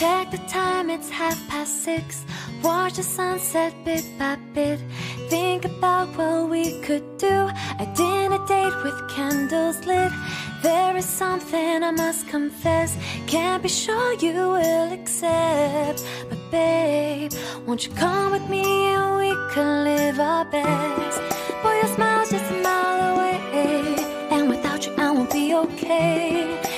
Check the time, it's half past six. Watch the sunset bit by bit. Think about what we could do. A dinner date with candles lit. There is something I must confess. Can't be sure you will accept. But babe, won't you come with me and we can live our best? Boy, your smile's just a mile away. And without you, I won't be okay.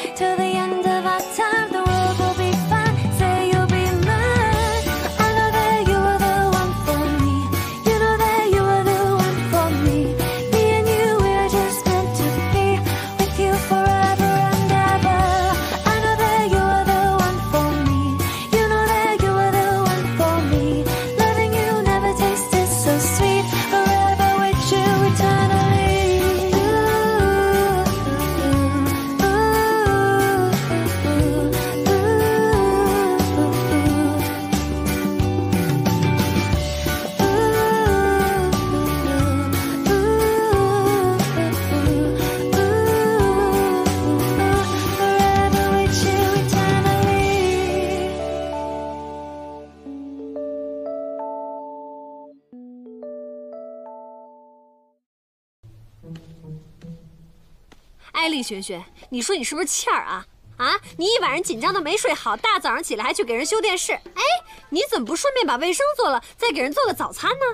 哎，厉璇璇，你说你是不是欠儿啊？啊，你一晚上紧张的没睡好，大早上起来还去给人修电视。哎，你怎么不顺便把卫生做了，再给人做个早餐呢？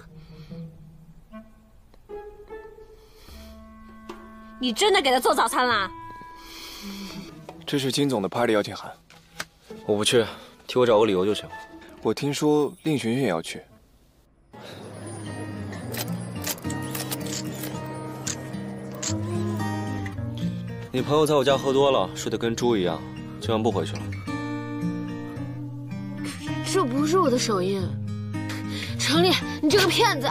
你真的给他做早餐啦？这是金总的 party 邀请函，我不去，替我找个理由就行。我听说令璇璇也要去。你朋友在我家喝多了，睡得跟猪一样，今晚不回去了。这不是我的手印，程立，你这个骗子！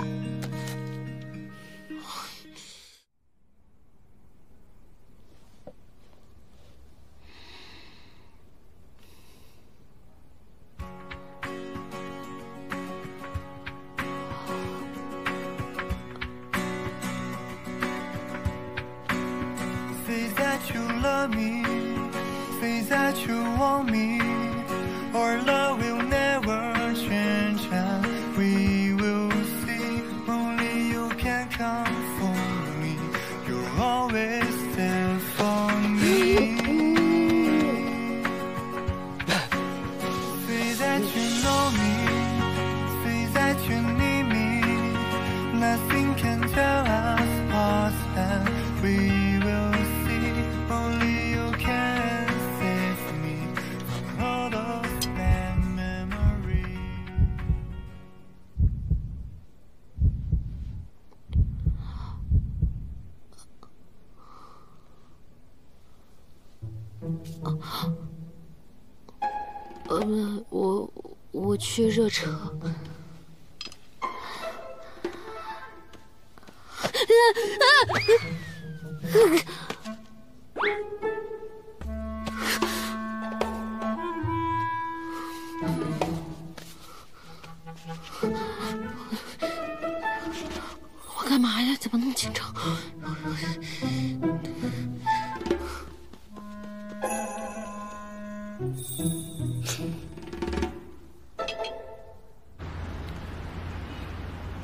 That you love me, say that you want me. 去热车。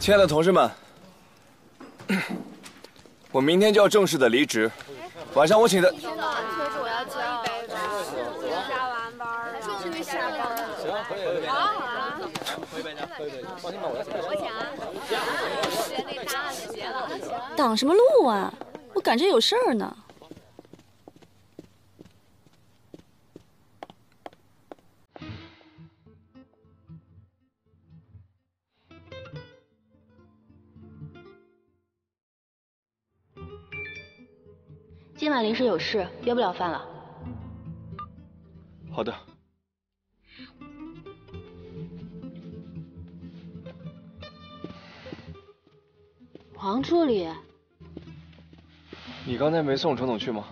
亲爱的同事们，我明天就要正式的离职，晚上我请的。我要加一杯吧，加完班了，就是下班了。好啊好啊，喝一杯呢，喝一杯，放心吧，我来请。我请啊。挡什么路啊？我赶着有事儿呢。晚临时有事，约不了饭了。好的。黄助理，你刚才没送程总去吗？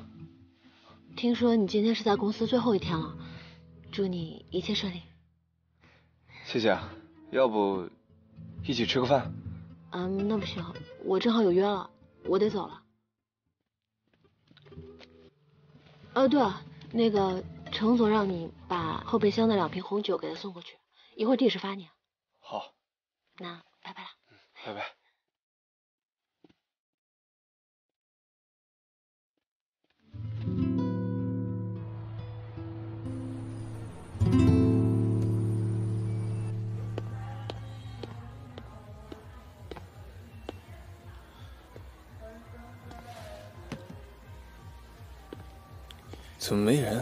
听说你今天是在公司最后一天了，祝你一切顺利。谢谢啊，要不一起吃个饭？嗯，那不行，我正好有约了，我得走了。哦，对了，那个程程总让你把后备箱的两瓶红酒给他送过去，一会儿地址发你。好，那拜拜了。嗯拜拜。怎么没人？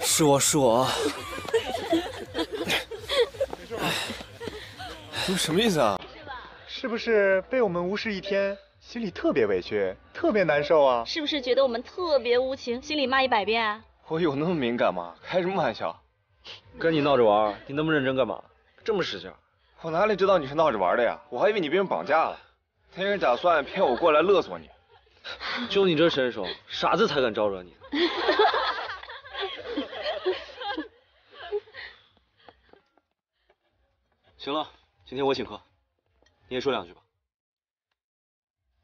是我是我，你们什么意思啊？是不是被我们无视一天，心里特别委屈，特别难受啊？是不是觉得我们特别无情，心里骂一百遍啊？我有那么敏感吗？开什么玩笑？跟你闹着玩，你那么认真干嘛？这么使劲？我哪里知道你是闹着玩的呀？我还以为你被人绑架了，那人打算骗我过来勒索你。就你这身手，傻子才敢招惹你。行了，今天我请客，你也说两句吧。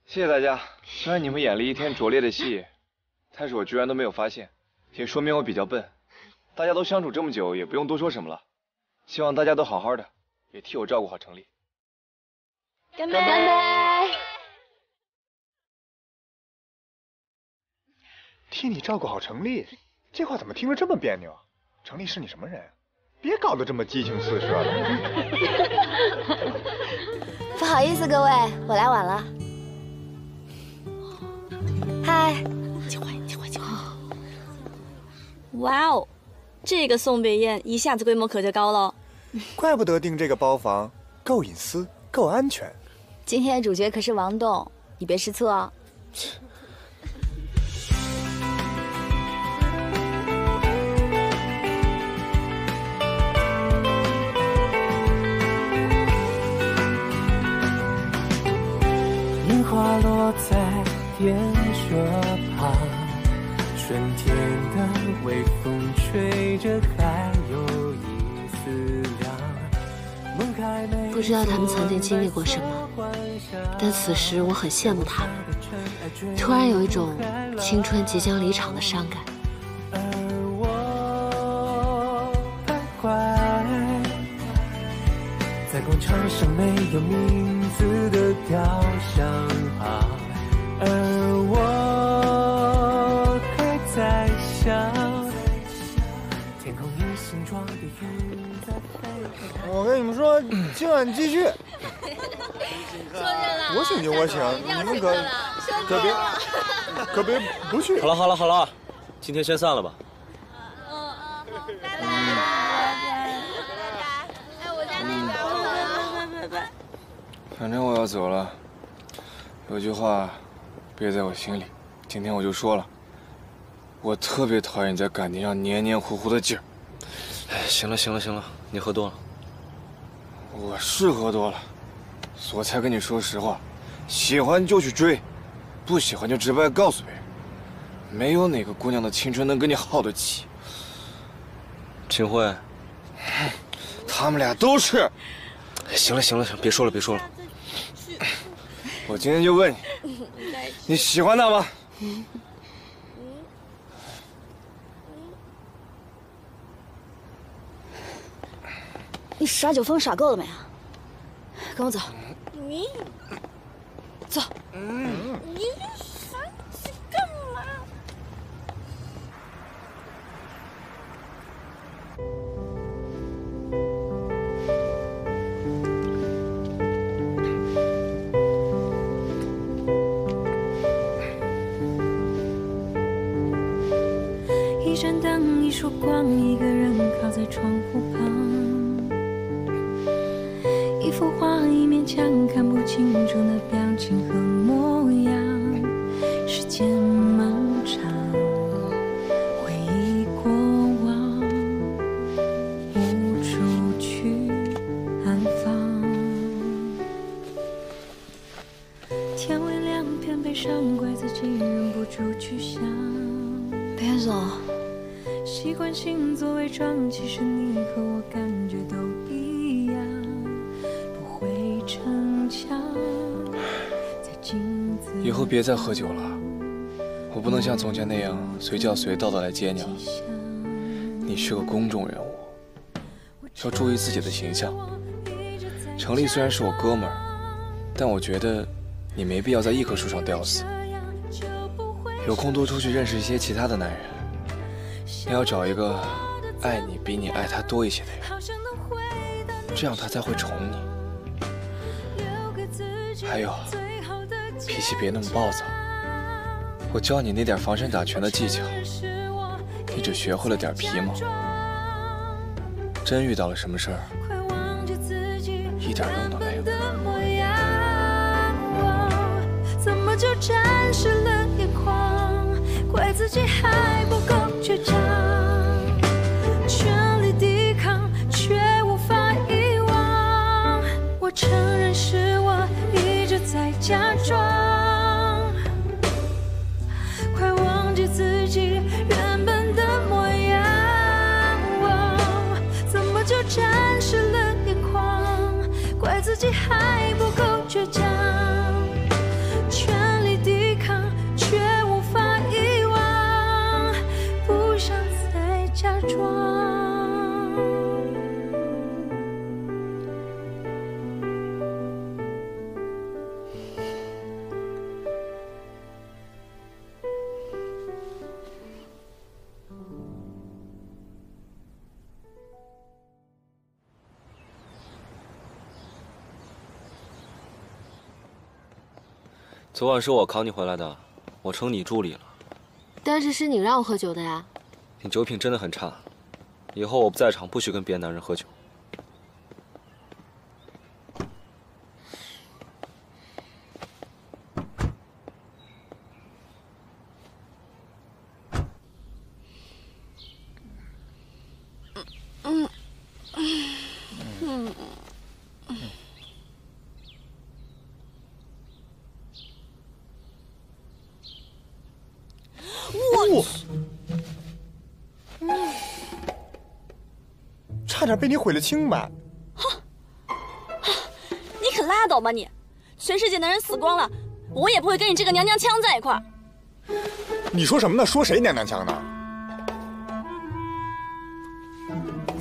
谢谢大家。虽然你们演了一天拙劣的戏，但是我居然都没有发现，也说明我比较笨。大家都相处这么久，也不用多说什么了。希望大家都好好的，也替我照顾好程丽。干杯！干杯！替你照顾好程丽，这话怎么听着这么别扭啊？程丽是你什么人？别搞得这么激情四射的。不好意思，各位，我来晚了。嗨，请回，请回，请回。哇哦，这个送别宴一下子规模可就高了。怪不得订这个包房，够隐私，够安全。今天的主角可是王栋，你别吃醋哦。樱花落在电车旁，春天的微风吹着，不知道他们曾经经历过什么，但此时我很羡慕他们，突然有一种青春即将离场的伤感。在广场上没有名字的雕像旁，而我还在想，天空一形状的云。我跟你们说，今晚继续。我请就我请，你们可可别可别不去。好了好了好了，今天先散了吧。反正我要走了，有句话憋在我心里，今天我就说了。我特别讨厌你在感情上黏黏糊糊的劲儿。哎，行了行了行了，你喝多了。我是喝多了，所以我才跟你说实话，喜欢就去追，不喜欢就直白告诉别人。没有哪个姑娘的青春能跟你耗得起。秦桧，他们俩都是。哎行了行了行，别说了别说了。我今天就问你，你喜欢他吗？你耍酒疯耍够了没啊？跟我走。你走。你傻子干嘛？一盏灯，一束光，一个人靠在窗户旁。一幅画，一勉强看不清楚那表情和再喝酒了，我不能像从前那样随叫随到的来接你了。你是个公众人物，要注意自己的形象。程立虽然是我哥们儿，但我觉得你没必要在一棵树上吊死。有空多出去认识一些其他的男人。你要找一个爱你比你爱他多一些的人，这样他才会宠你。还有，脾气别那么暴躁。我教你那点防身打拳的技巧，你只学会了点皮毛。真遇到了什么事儿，一点用都没有。怎么就沾湿了眼眶？怪自己还不够倔强，全力抵抗却无法遗忘。我承认是我一直在假装，倔强。昨晚是我扛你回来的，我成你助理了。但是是你让我喝酒的呀。你酒品真的很差，以后我不在场不许跟别的男人喝酒。点被你毁了清白。哼你可拉倒吧你！全世界男人死光了，我也不会跟你这个娘娘腔在一块儿。你说什么呢？说谁娘娘腔呢？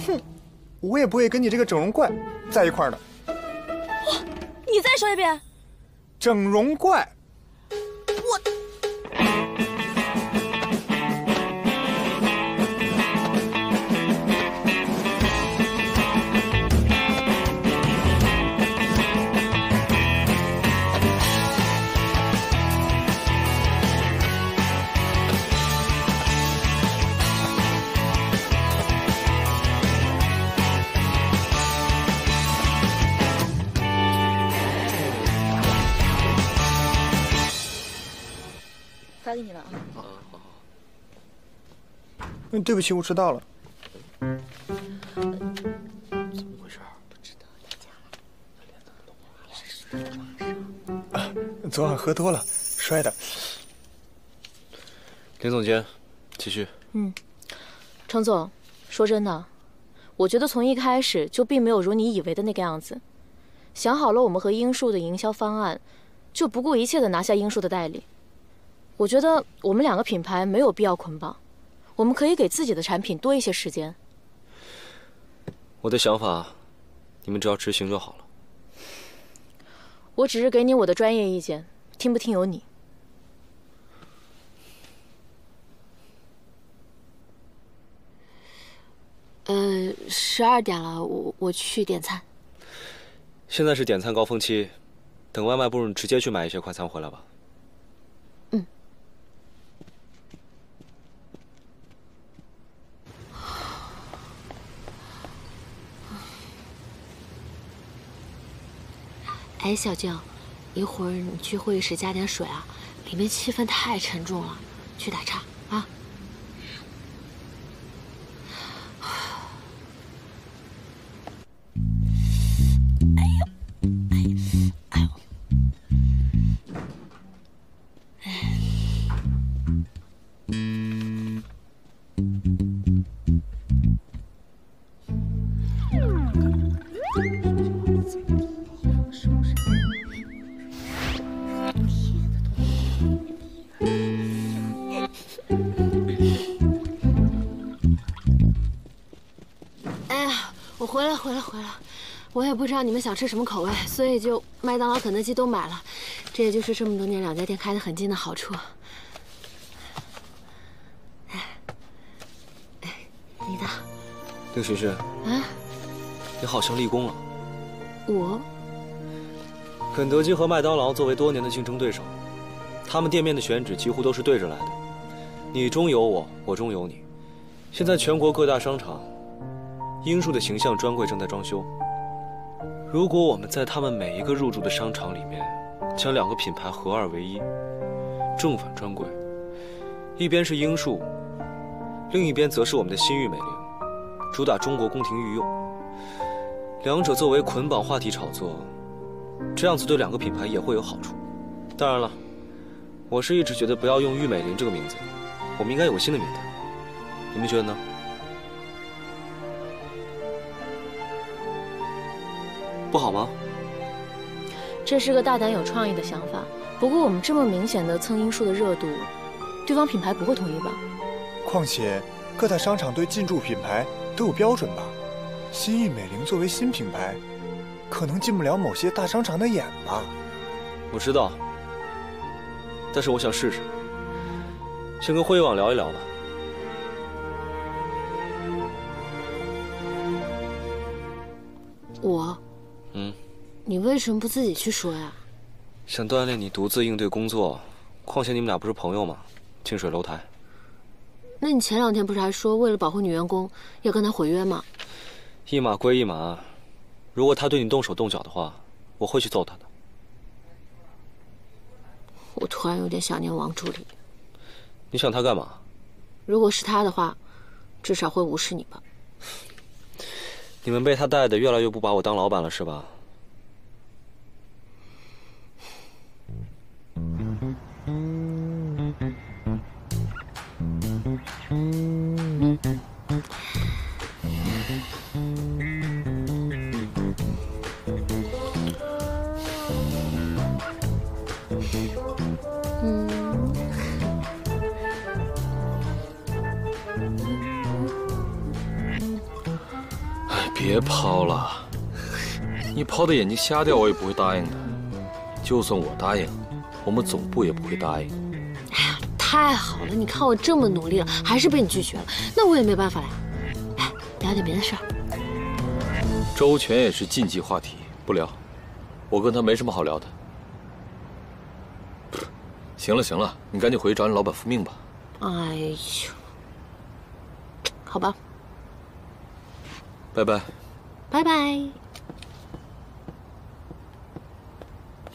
哼，我也不会跟你这个整容怪在一块儿的。你再说一遍。整容怪。发给你了啊。嗯，对不起，我迟到了。怎么回事啊，昨晚喝多了，摔的。林总监，继续。嗯，程总，说真的，我觉得从一开始就并没有如你以为的那个样子。想好了我们和英树的营销方案，就不顾一切的拿下英树的代理。我觉得我们两个品牌没有必要捆绑，我们可以给自己的产品多一些时间。我的想法，你们只要执行就好了。我只是给你我的专业意见，听不听由你。呃，十二点了，我我去点餐。现在是点餐高峰期，等外卖不如你直接去买一些快餐回来吧。哎，小静，一会儿你去会议室加点水啊，里面气氛太沉重了，去打岔啊。回来回来，我也不知道你们想吃什么口味，所以就麦当劳、肯德基都买了。这也就是这么多年两家店开得很近的好处。你的丁寻寻，啊，你好像立功了。我肯德基和麦当劳作为多年的竞争对手，他们店面的选址几乎都是对着来的。你中有我，我中有你。现在全国各大商场，樱树的形象专柜正在装修。如果我们在他们每一个入驻的商场里面，将两个品牌合二为一，正反专柜，一边是樱树，另一边则是我们的新域美菱，主打中国宫廷御用。两者作为捆绑话题炒作，这样子对两个品牌也会有好处。当然了，我是一直觉得不要用玉美玲这个名字，我们应该有个新的名字。你们觉得呢？不好吗？这是个大胆有创意的想法。不过我们这么明显的蹭樱树的热度，对方品牌不会同意吧？况且各大商场对进驻品牌都有标准吧？新意美玲作为新品牌，可能进不了某些大商场的眼吧？我知道，但是我想试试，先跟会议网聊一聊吧。为什么不自己去说呀？想锻炼你独自应对工作，况且你们俩不是朋友吗？近水楼台。那你前两天不是还说为了保护女员工要跟他毁约吗？一码归一码，如果他对你动手动脚的话，我会去揍他的。我突然有点想念王助理。你想他干嘛？如果是他的话，至少会无视你吧。你们被他带的越来越不把我当老板了，是吧？别抛了，你抛的眼睛瞎掉，我也不会答应的。就算我答应，我们总部也不会答应。太好了！你看我这么努力了，还是被你拒绝了，那我也没办法了呀。哎，聊点别的事儿。周全也是禁忌话题，不聊。我跟他没什么好聊的。行了行了，你赶紧回去找你老板复命吧。哎呦，好吧。拜拜，拜拜。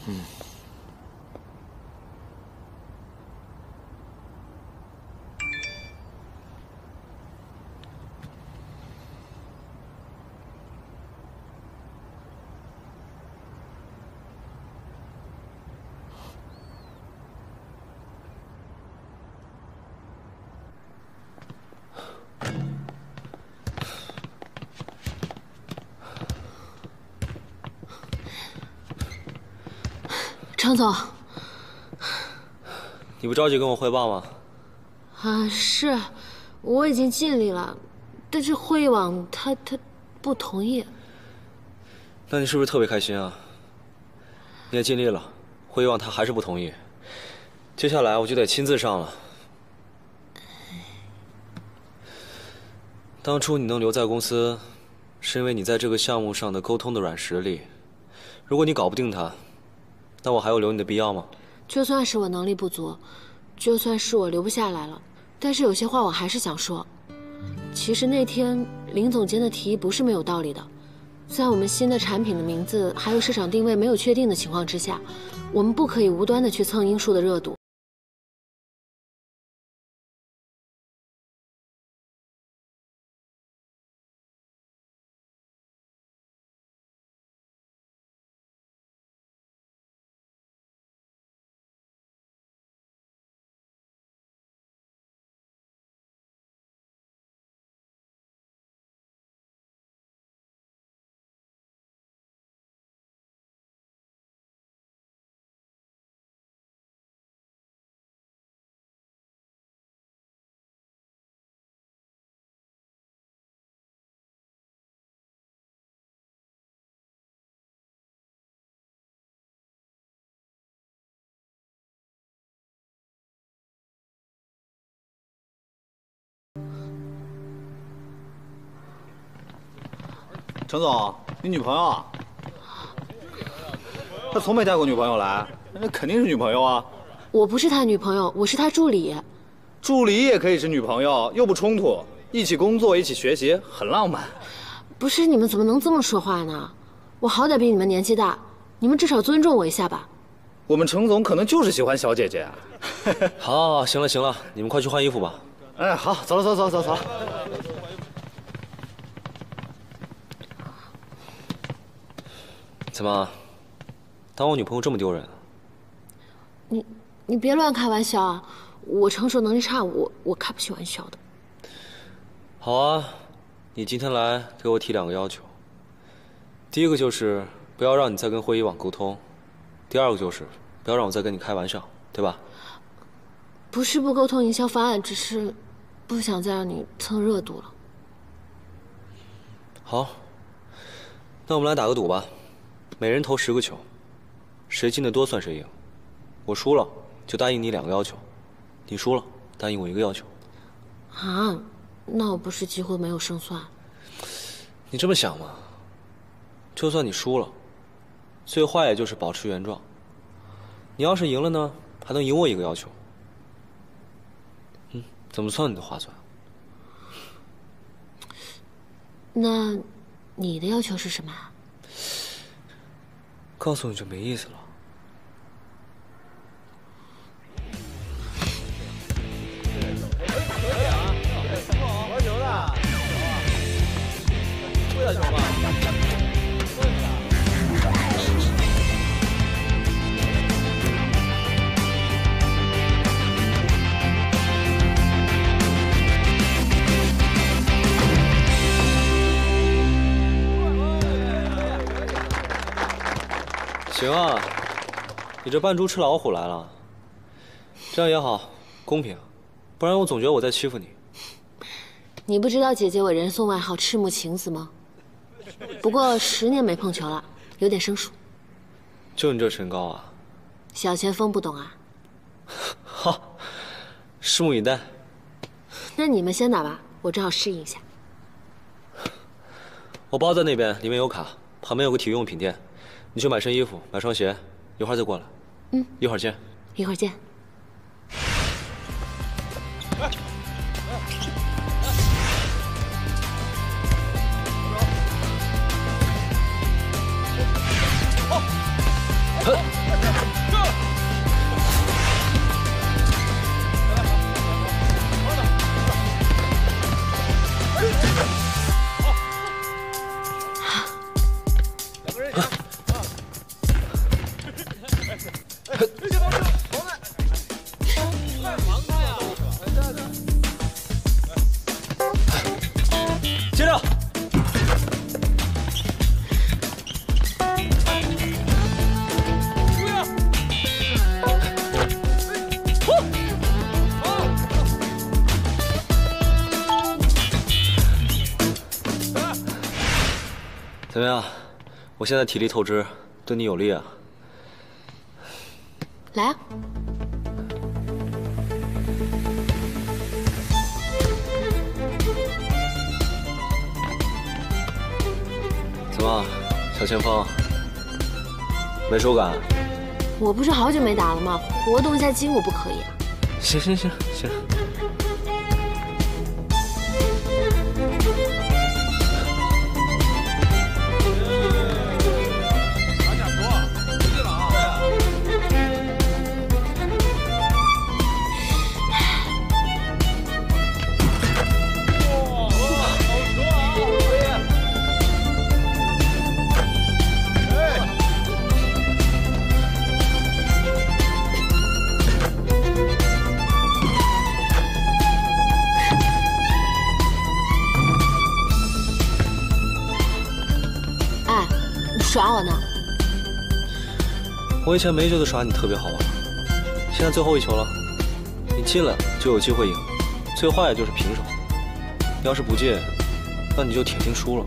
嗯。常总，你不着急跟我汇报吗？啊，是，我已经尽力了，但是会议网他他不同意。那你是不是特别开心啊？你也尽力了，会议网他还是不同意。接下来我就得亲自上了。当初你能留在公司，是因为你在这个项目上的沟通的软实力。如果你搞不定他，那我还有留你的必要吗？就算是我能力不足，就算是我留不下来了，但是有些话我还是想说。其实那天林总监的提议不是没有道理的，在我们新的产品的名字还有市场定位没有确定的情况之下，我们不可以无端的去蹭英树的热度。程总，你女朋友啊？他从没带过女朋友来。那肯定是女朋友啊。我不是他女朋友，我是他助理。助理也可以是女朋友，又不冲突，一起工作、一起学习，很浪漫。不是你们怎么能这么说话呢？我好歹比你们年纪大，你们至少尊重我一下吧。我们程总可能就是喜欢小姐姐。好，行了行了，你们快去换衣服吧。哎，好，走了，走走走走。怎么，当我女朋友这么丢人？你你别乱开玩笑啊！我承受能力差，我我开不起玩笑的。好啊，你今天来给我提两个要求。第一个就是不要让你再跟会议网沟通，第二个就是不要让我再跟你开玩笑，对吧？不是不沟通营销方案，只是不想再让你蹭热度了。好，那我们来打个赌吧，每人投十个球，谁进的多算谁赢。我输了就答应你两个要求，你输了答应我一个要求。啊，那我不是几乎没有胜算？你这么想嘛？就算你输了，最坏也就是保持原状。你要是赢了呢，还能赢我一个要求。嗯，怎么算你都划算。那你的要求是什么？告诉你就没意思了。这扮猪吃老虎来了，这样也好，公平，不然我总觉得我在欺负你。你不知道姐姐我人送外号赤木晴子吗？不过十年没碰球了，有点生疏。就你这身高啊？小前锋不懂啊？好，拭目以待。那你们先打吧，我正好适应一下。我包在那边，里面有卡，旁边有个体育用品店。你去买身衣服，买双鞋，一会儿再过来。嗯，一会儿见。一会儿见。我现在体力透支，对你有利啊。来啊！怎么，小前锋，没手感？我不是好久没打了吗？活动一下筋骨不可以啊？行行行行。我以前没觉得耍你特别好玩，现在最后一球了，你进了就有机会赢，最坏也就是平手。要是不进，那你就铁定输了。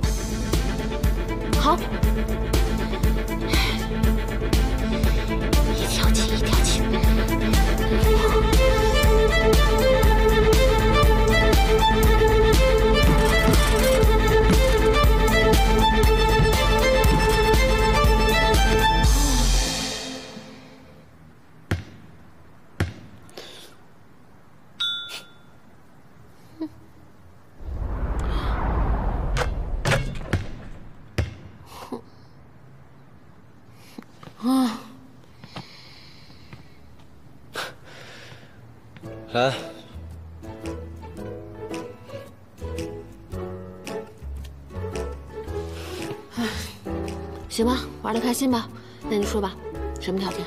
行吧，玩的开心吧？那你说吧，什么条件？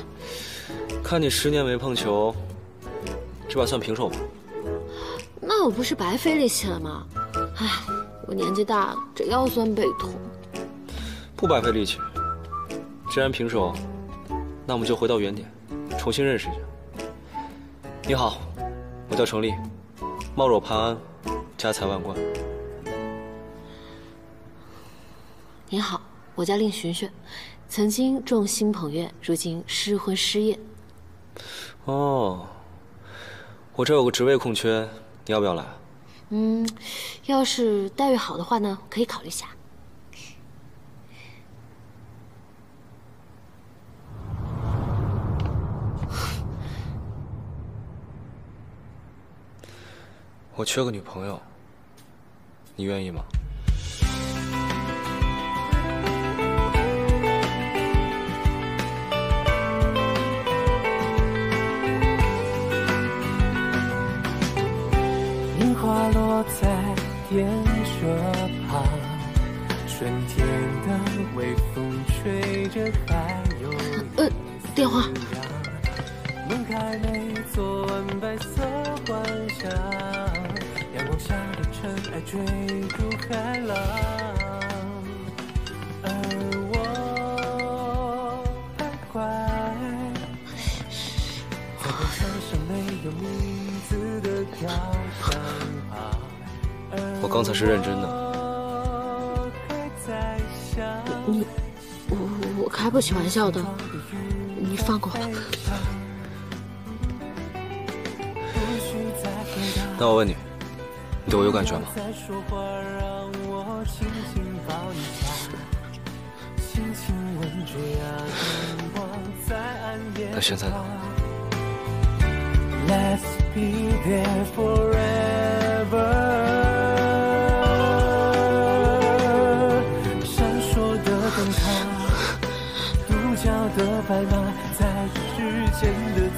看你十年没碰球，这把算平手吧？那我不是白费力气了吗？唉，我年纪大了，这腰酸背痛。不白费力气。既然平手，那我们就回到原点，重新认识一下。你好，我叫程立，貌若潘安，家财万贯。你好，我叫令寻寻，曾经众星捧月，如今失婚失业。哦，我这有个职位空缺，你要不要来？嗯，要是待遇好的话呢，可以考虑下。我缺个女朋友，你愿意吗？电话。门还没做完白色幻想，阳光下的尘埃追逐海浪，而我刚才是认真的。你，我我开不起玩笑的，你放过我。那我问你，你对我有感觉吗？那现在呢？闪烁的灯塔，独角的白马，时间的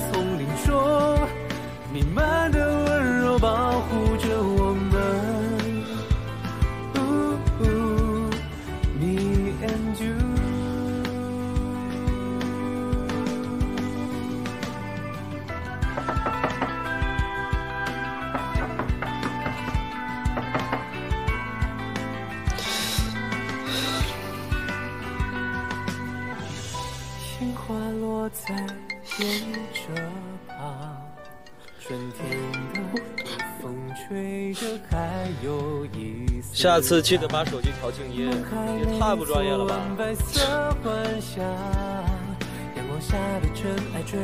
次记得把手机调静音，也太不专业了吧！白色幻想，阳光下的尘埃追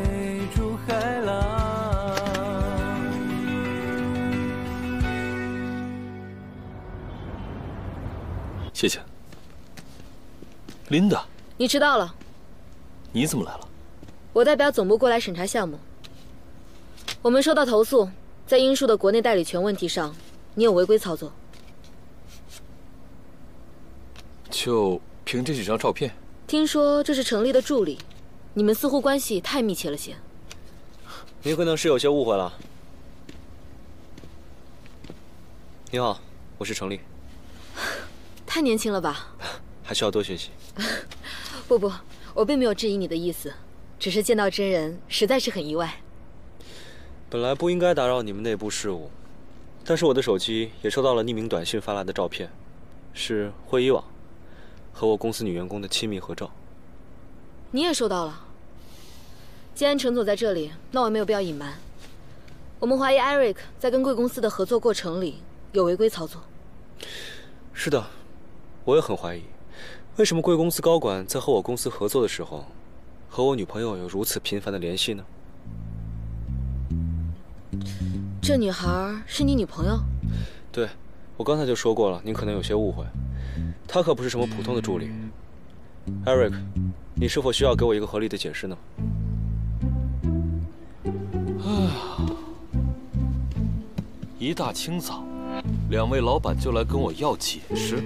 逐海浪。谢谢。琳达，你迟到了，你怎么来了？我代表总部过来审查项目。我们收到投诉，在英树的国内代理权问题上，你有违规操作。就凭这几张照片？听说这是程立的助理，你们似乎关系太密切了些。您可能是有些误会了。你好，我是程立。太年轻了吧？还需要多学习。不不，我并没有质疑你的意思，只是见到真人实在是很意外。本来不应该打扰你们内部事务，但是我的手机也收到了匿名短信发来的照片，是会议网和我公司女员工的亲密合照。你也收到了。既然陈总在这里，那我也没有必要隐瞒。我们怀疑 Eric 在跟贵公司的合作过程里有违规操作。是的，我也很怀疑，为什么贵公司高管在和我公司合作的时候，和我女朋友有如此频繁的联系呢？这女孩是你女朋友？对，我刚才就说过了，您可能有些误会，她可不是什么普通的助理。Eric，你是否需要给我一个合理的解释呢？一大清早，两位老板就来跟我要解释，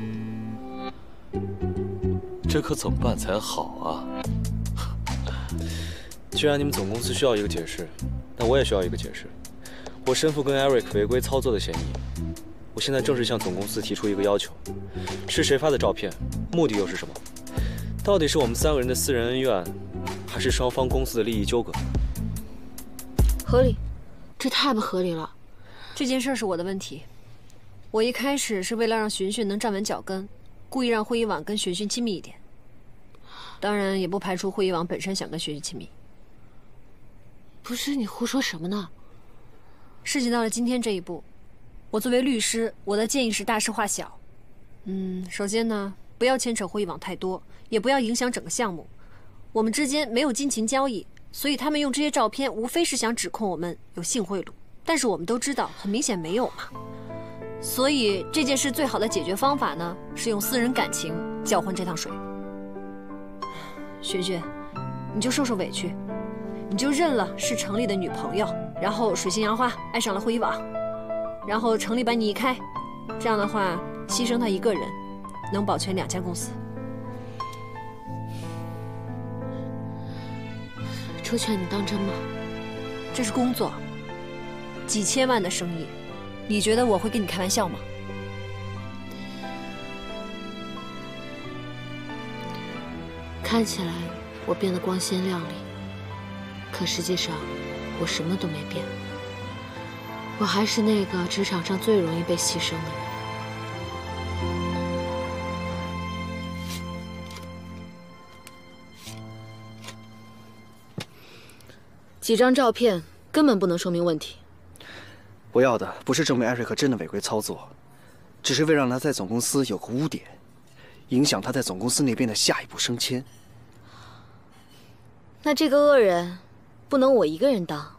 这可怎么办才好啊？既然你们总公司需要一个解释，那我也需要一个解释。我身负跟 Eric 违规操作的嫌疑，我现在正式向总公司提出一个要求：是谁发的照片？目的又是什么？到底是我们三个人的私人恩怨，还是双方公司的利益纠葛？合理，这太不合理了。这件事是我的问题。我一开始是为了让寻寻能站稳脚跟，故意让会议网跟寻寻亲密一点。当然，也不排除会议网本身想跟寻寻亲密。不是你胡说什么呢？事情到了今天这一步，我作为律师，我的建议是大事化小。嗯，首先呢，不要牵扯会议网太多，也不要影响整个项目。我们之间没有金钱交易，所以他们用这些照片，无非是想指控我们有性贿赂。但是我们都知道，很明显没有嘛。所以这件事最好的解决方法呢，是用私人感情交换这趟水。寻寻，你就受受委屈，你就认了是程立的女朋友，然后水性杨花爱上了会议网，然后城里把你移开，这样的话牺牲他一个人，能保全两家公司。周全，你当真吗？这是工作，几千万的生意，你觉得我会跟你开玩笑吗？看起来我变得光鲜亮丽，可实际上我什么都没变。我还是那个职场上最容易被牺牲的人。几张照片根本不能说明问题。我要的不是证明艾瑞克真的违规操作，只是为让他在总公司有个污点，影响他在总公司那边的下一步升迁。那这个恶人，不能我一个人当。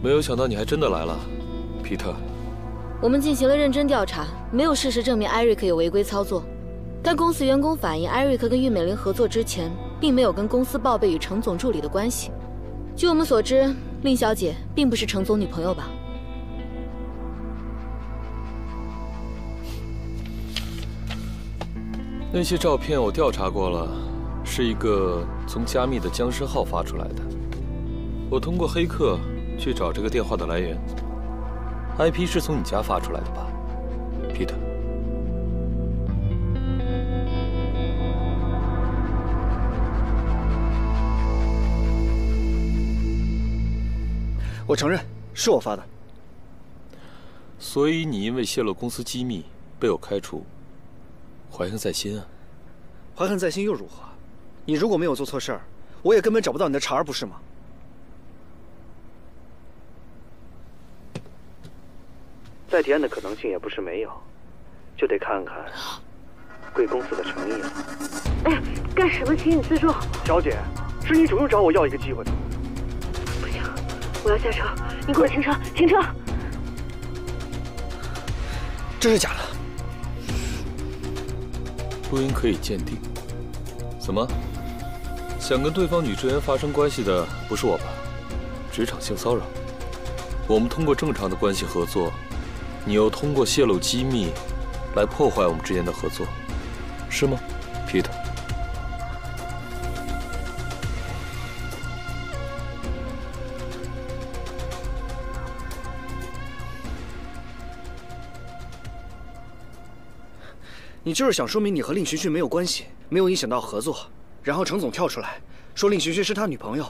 没有想到你还真的来了，皮特。我们进行了认真调查，没有事实证明艾瑞克有违规操作。但公司员工反映，艾瑞克跟玉美玲合作之前，并没有跟公司报备与程总助理的关系。据我们所知，令小姐并不是程总女朋友吧？那些照片我调查过了，是一个从加密的僵尸号发出来的。我通过黑客去找这个电话的来源，IP 是从你家发出来的吧，，Peter？？我承认是我发的，所以你因为泄露公司机密被我开除，怀恨在心啊？怀恨在心又如何？你如果没有做错事儿，我也根本找不到你的茬儿，不是吗？再提案的可能性也不是没有，就得看看贵公司的诚意了。哎，干什么？请你自重。小姐，是你主动找我要一个机会的。不行我要下车，你给我停车！停车！这是假的。录音可以鉴定。怎么？想跟对方女职员发生关系的不是我吧？职场性骚扰。我们通过正常的关系合作，你又通过泄露机密来破坏我们之间的合作，是吗，Peter？你就是想说明你和令寻寻没有关系，没有影响到合作，然后程总跳出来说令寻寻是他女朋友，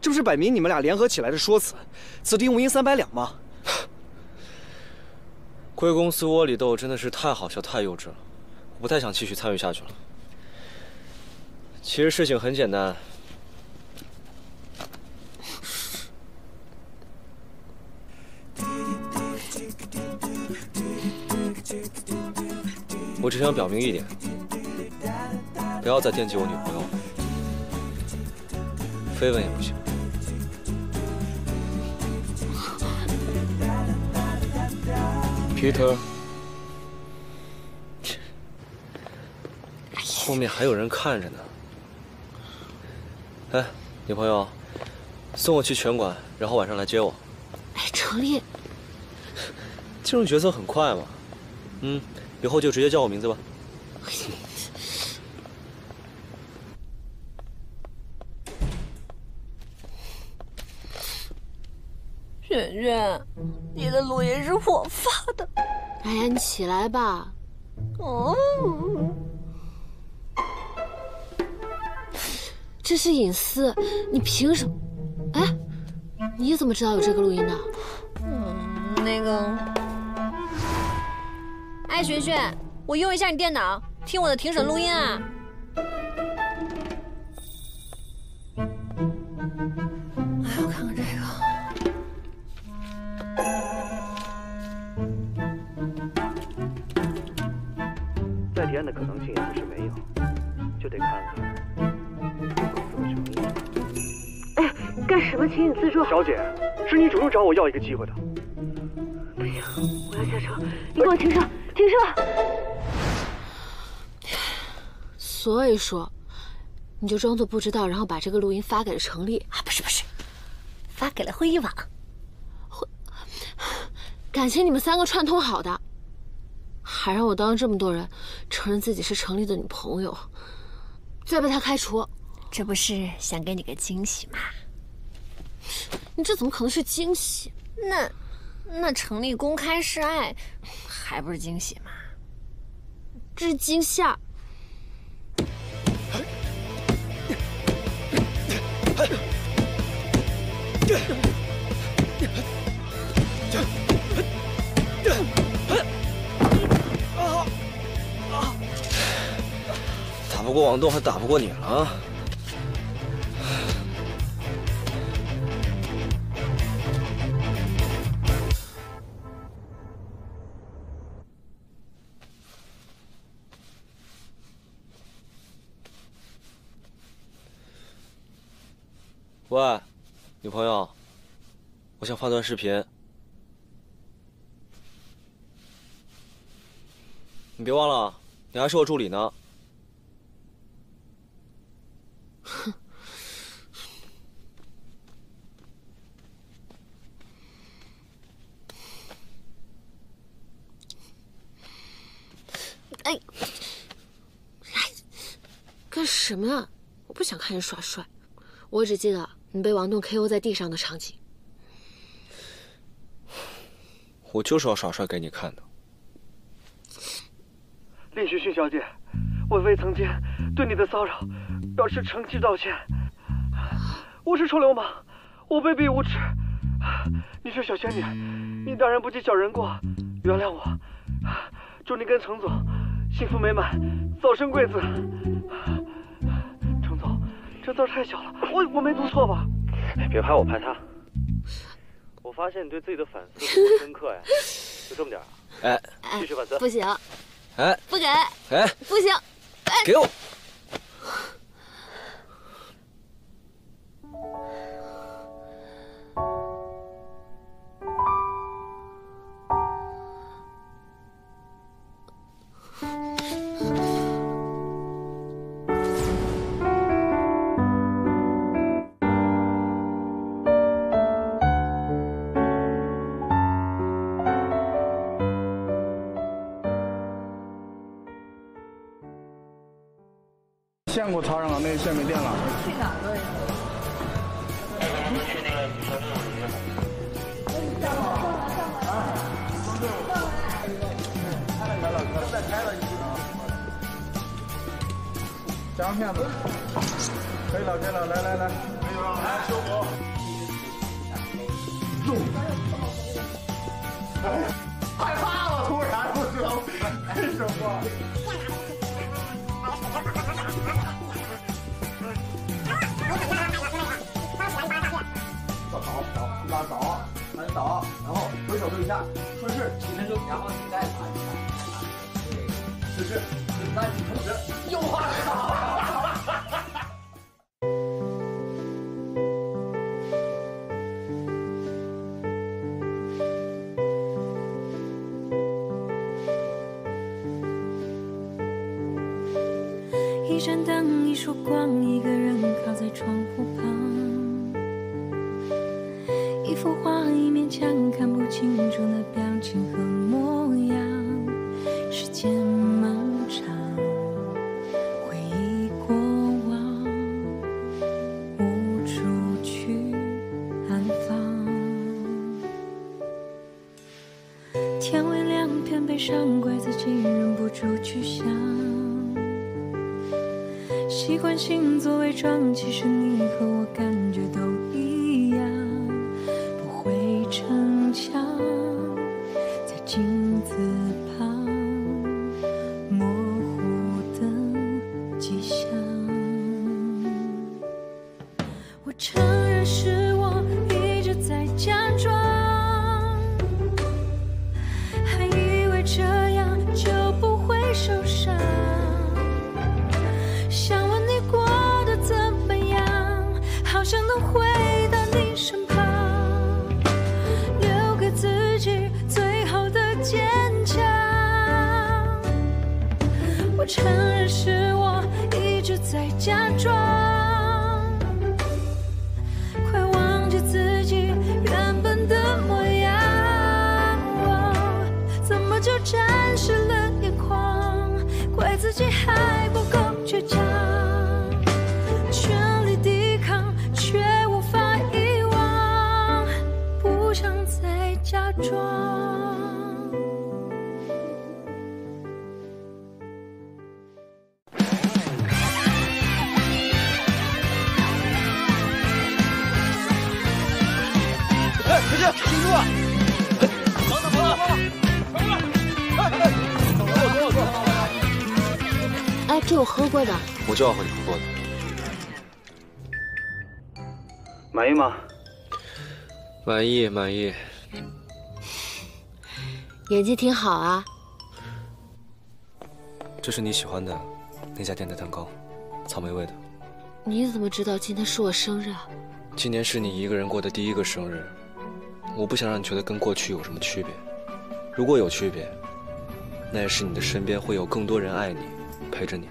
这不是摆明你们俩联合起来的说辞？此地无银三百两吗？贵公司窝里斗真的是太好笑、太幼稚了，我不太想继续参与下去了。其实事情很简单，我只想表明一点，不要再惦记我女朋友了，绯闻也不行。Peter，后面还有人看着呢。哎，女朋友，送我去拳馆，然后晚上来接我。哎，成立，进入角色很快嘛。嗯，以后就直接叫我名字吧。轩轩，你的录音是我发的。哎呀，你起来吧。哦，这是隐私，你凭什么？哎，你怎么知道有这个录音的？嗯，那个，哎，璇璇，我用一下你电脑，听我的庭审录音啊。请你自重。小姐，是你主动找我要一个机会的。不行，我要下车，你给我停车，停车。所以说，你就装作不知道，然后把这个录音发给了程丽啊？不是不是，发给了会议网。会，感情你们三个串通好的，还让我当着这么多人承认自己是程丽的女朋友，再被他开除，这不是想给你个惊喜吗？你这怎么可能是惊喜？那，那成立公开示爱，还不是惊喜吗？这是惊吓。打不过王栋，还打不过你了啊！喂，女朋友，我想发段视频，你别忘了，你还是我助理呢。哼，哎，干什么啊？我不想看人耍帅，我只记得。你被王栋 KO 在地上的场景，我就是要耍帅给你看的。厉旭旭小姐，我为曾经对你的骚扰表示诚挚道歉。我是臭流氓，我卑鄙无耻。你是小仙女，你当然不计小人过，原谅我。祝你跟程总幸福美满，早生贵子。这字太小了，我我没读错吧？别拍我，拍他。我发现你对自己的反思不深刻呀，就这么点啊？哎，继续反思。不行。哎，不给。哎，不行。哎给我。插上了那个线没电了。一盏灯，一束光，一个人靠在窗户旁。一幅画，一面墙看不清楚那表情和习惯性做伪装，其实承认是我一直在假装。这我喝过的。我就要喝你喝过的。满意吗？满意，满意。演技挺好啊。这是你喜欢的那家店的蛋糕，草莓味的。你怎么知道今天是我生日啊？今天是你一个人过的第一个生日，我不想让你觉得跟过去有什么区别。如果有区别，那也是你的身边会有更多人爱你，陪着你。